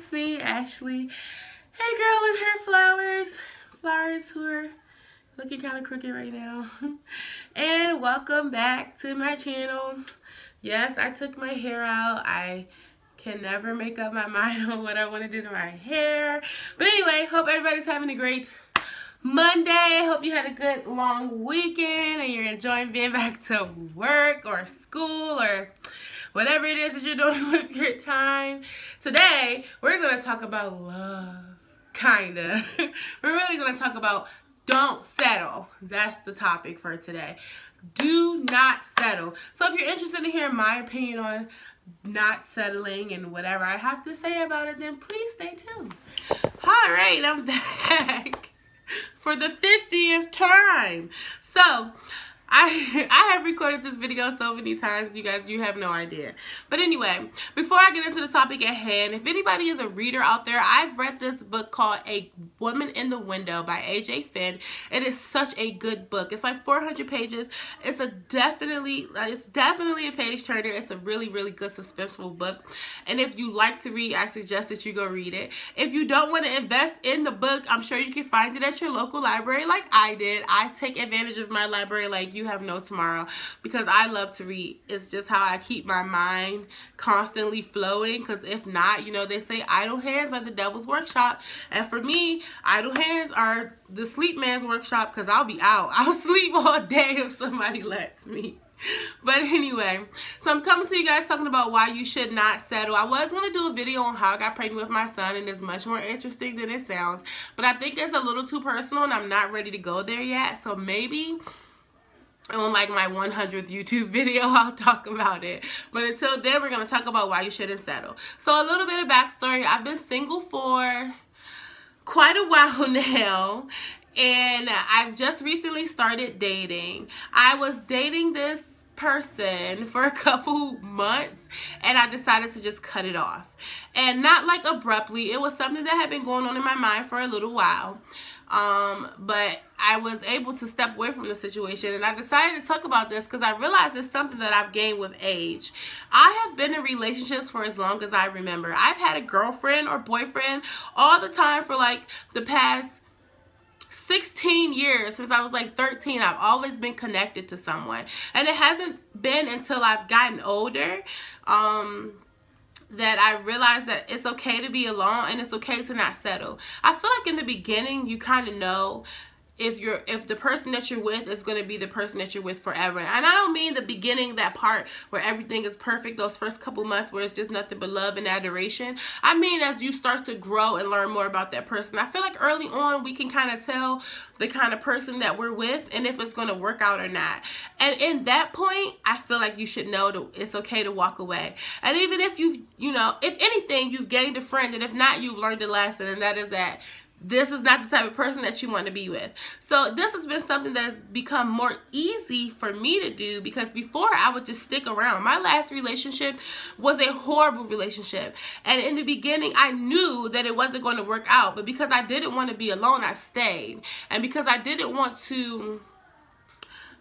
it's me, Ashley. Hey girl with her flowers. Flowers who are looking kind of crooked right now. and welcome back to my channel. Yes, I took my hair out. I can never make up my mind on what I want to do to my hair. But anyway, hope everybody's having a great Monday. Hope you had a good long weekend and you're enjoying being back to work or school or whatever it is that you're doing with your time. Today, we're going to talk about love. Kinda. we're really going to talk about don't settle. That's the topic for today. Do not settle. So if you're interested in hearing my opinion on not settling and whatever I have to say about it, then please stay tuned. All right, I'm back for the 50th time. So, I I have recorded this video so many times, you guys, you have no idea. But anyway, before I get into the topic at hand, if anybody is a reader out there, I've read this book called A Woman in the Window by AJ Finn. It is such a good book. It's like 400 pages. It's a definitely it's definitely a page turner. It's a really really good suspenseful book. And if you like to read, I suggest that you go read it. If you don't want to invest in the book, I'm sure you can find it at your local library like I did. I take advantage of my library like you you have no tomorrow because I love to read. It's just how I keep my mind constantly flowing because if not, you know, they say idle hands are the devil's workshop. And for me, idle hands are the sleep man's workshop because I'll be out. I'll sleep all day if somebody lets me. But anyway, so I'm coming to you guys talking about why you should not settle. I was going to do a video on how I got pregnant with my son and it's much more interesting than it sounds. But I think it's a little too personal and I'm not ready to go there yet. So maybe on like my 100th YouTube video, I'll talk about it. But until then, we're going to talk about why you shouldn't settle. So a little bit of backstory. I've been single for quite a while now. And I've just recently started dating. I was dating this person for a couple months and I decided to just cut it off. And not like abruptly. It was something that had been going on in my mind for a little while. Um, but I was able to step away from the situation and I decided to talk about this because I realized it's something that I've gained with age. I have been in relationships for as long as I remember. I've had a girlfriend or boyfriend all the time for like the past 16 years since I was like 13 I've always been connected to someone and it hasn't been until I've gotten older um that I realized that it's okay to be alone and it's okay to not settle. I feel like in the beginning you kind of know if you're if the person that you're with is going to be the person that you're with forever. And i don't mean the beginning that part where everything is perfect those first couple months where it's just nothing but love and adoration. I mean as you start to grow and learn more about that person i feel like early on we can kind of tell the kind of person that we're with and if it's going to work out or not. And in that point i feel like you should know that it's okay to walk away. And even if you've you know if anything you've gained a friend and if not you've learned a lesson and that is that this is not the type of person that you want to be with. So this has been something that has become more easy for me to do because before I would just stick around. My last relationship was a horrible relationship. And in the beginning, I knew that it wasn't going to work out. But because I didn't want to be alone, I stayed. And because I didn't want to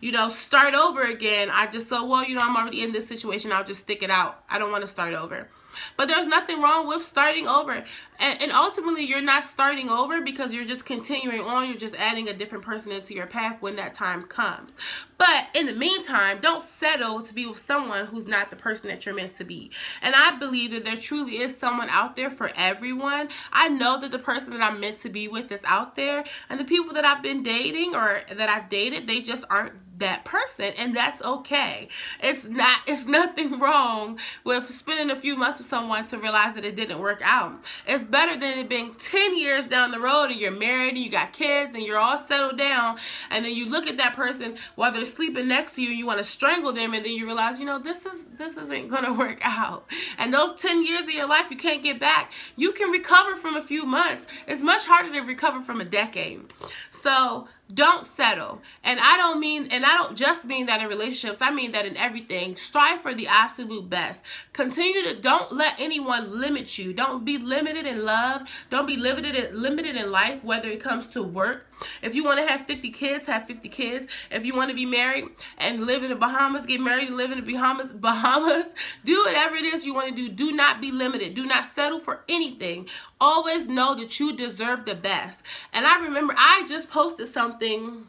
you know, start over again. I just thought, well, you know, I'm already in this situation. I'll just stick it out. I don't want to start over. But there's nothing wrong with starting over. And, and, ultimately, you're not starting over because you're just continuing on. You're just adding a different person into your path when that time comes. But in the meantime, don't settle to be with someone who's not the person that you're meant to be. And I believe that there truly is someone out there for everyone. I know that the person that I'm meant to be with is out there. And the people that I've been dating or that I've dated, they just aren't that person and that's okay. It's not it's nothing wrong with spending a few months with someone to realize that it didn't work out. It's better than it being 10 years down the road and you're married and you got kids and you're all settled down and then you look at that person while they're sleeping next to you you want to strangle them and then you realize you know this is this isn't gonna work out. And those 10 years of your life you can't get back. You can recover from a few months. It's much harder to recover from a decade. So don't settle. And i don't mean and i don't just mean that in relationships i mean that in everything. Strive for the absolute best. Continue to don't let anyone limit you. Don't be limited in love. Don't be limited in, limited in life whether it comes to work If you want to have 50 kids, have 50 kids. If you want to be married and live in the Bahamas, get married and live in the Bahamas, Bahamas. Do whatever it is you want to do. Do not be limited. Do not settle for anything. Always know that you deserve the best. And I remember I just posted something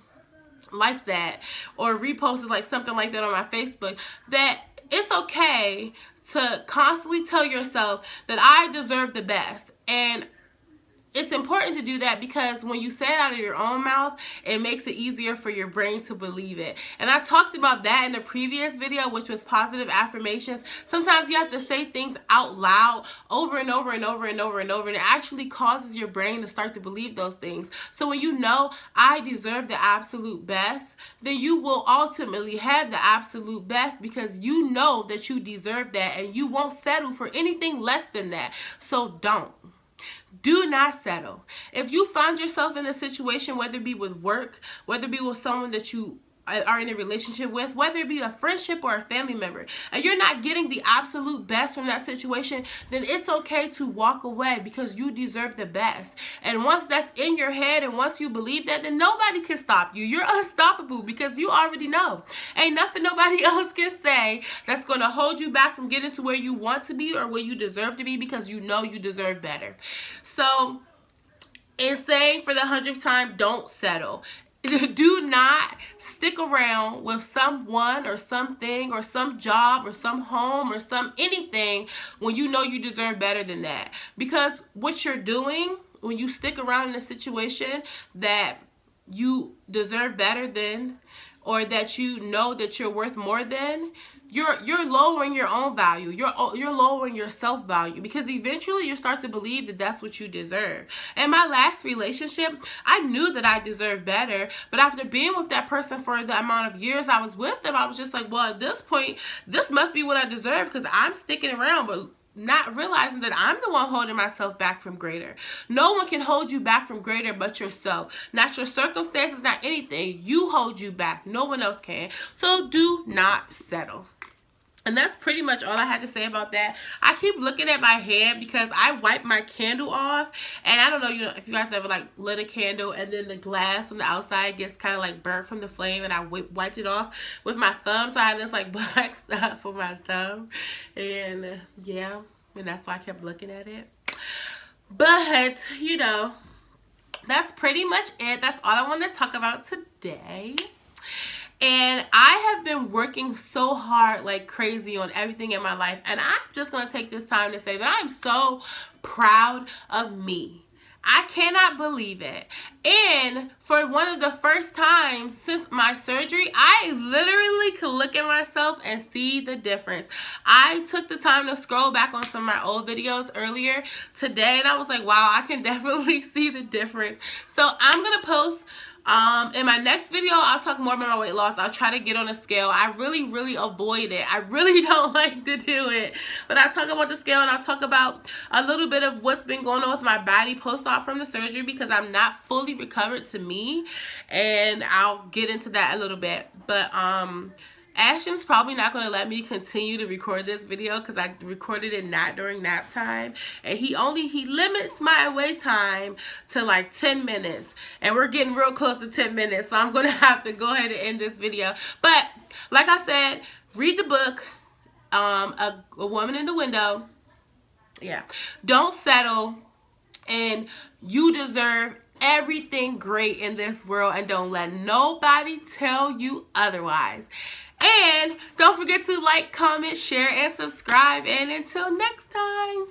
like that or reposted like something like that on my Facebook that it's okay to constantly tell yourself that I deserve the best. And it's important to do that because when you say it out of your own mouth, it makes it easier for your brain to believe it. And I talked about that in the previous video, which was positive affirmations. Sometimes you have to say things out loud over and over and over and over and over, and it actually causes your brain to start to believe those things. So when you know I deserve the absolute best, then you will ultimately have the absolute best because you know that you deserve that and you won't settle for anything less than that. So don't. Do not settle. If you find yourself in a situation, whether it be with work, whether it be with someone that you are in a relationship with, whether it be a friendship or a family member, and you're not getting the absolute best from that situation, then it's okay to walk away because you deserve the best. And once that's in your head and once you believe that, then nobody can stop you. You're unstoppable because you already know. Ain't nothing nobody else can say that's going to hold you back from getting to where you want to be or where you deserve to be because you know you deserve better. So, in saying for the hundredth time, don't settle. do not stick around with someone or something or some job or some home or some anything when you know you deserve better than that. Because what you're doing when you stick around in a situation that you deserve better than or that you know that you're worth more than, you're you're lowering your own value you're oh, you're lowering your self value because eventually you start to believe that that's what you deserve In my last relationship i knew that i deserved better but after being with that person for the amount of years i was with them i was just like well at this point this must be what i deserve because i'm sticking around but not realizing that I'm the one holding myself back from greater. No one can hold you back from greater but yourself. Not your circumstances, not anything. You hold you back. No one else can. So do not settle. And that's pretty much all I had to say about that. I keep looking at my hand because I wipe my candle off. And I don't know, you know, if you guys ever like lit a candle and then the glass on the outside gets kind of like burnt from the flame and I wiped it off with my thumb. So I have this like black stuff for my thumb. And yeah, and that's why I kept looking at it. But, you know, that's pretty much it. That's all I want to talk about today. And I have been working so hard like crazy on everything in my life. And I'm just going to take this time to say that I'm so proud of me. I cannot believe it. And for one of the first times since my surgery, I literally could look at myself and see the difference. I took the time to scroll back on some of my old videos earlier today and I was like, wow, I can definitely see the difference. So I'm going to post um, in my next video, I'll talk more about my weight loss. I'll try to get on a scale. I really, really avoid it. I really don't like to do it. But I'll talk about the scale and I'll talk about a little bit of what's been going on with my body post-op from the surgery because I'm not fully recovered to me. And I'll get into that a little bit. But, um, Ashton's probably not going to let me continue to record this video because I recorded it not during nap time. And he only, he limits my away time to like 10 minutes. And we're getting real close to 10 minutes. So I'm going to have to go ahead and end this video. But like I said, read the book, um, a, a Woman in the Window. Yeah. Don't settle. And you deserve everything great in this world and don't let nobody tell you otherwise. And don't forget to like, comment, share, and subscribe. And until next time.